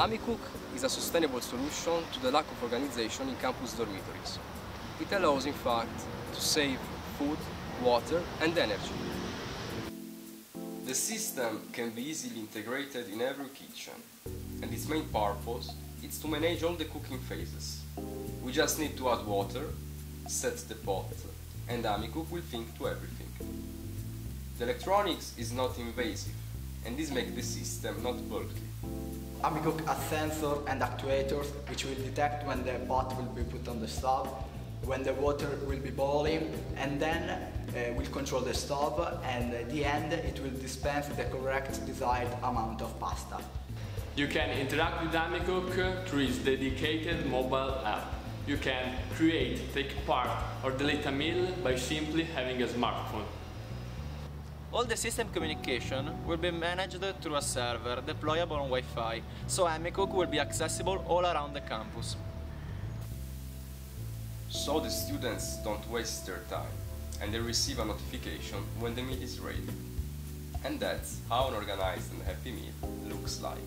AmiCook is a sustainable solution to the lack of organization in campus dormitories. It allows, in fact, to save food, water and energy. The system can be easily integrated in every kitchen, and its main purpose is to manage all the cooking phases. We just need to add water, set the pot, and AmiCook will think to everything. The electronics is not invasive, and this makes the system not bulky. AmiCook has sensors and actuators which will detect when the pot will be put on the stove, when the water will be boiling, and then uh, will control the stove and at the end it will dispense the correct desired amount of pasta. You can interact with AmiCook through its dedicated mobile app. You can create, take part or delete a meal by simply having a smartphone. All the system communication will be managed through a server deployable on Wi-Fi, so AmiCook will be accessible all around the campus. So the students don't waste their time and they receive a notification when the meal is ready. And that's how an organized and happy meal looks like.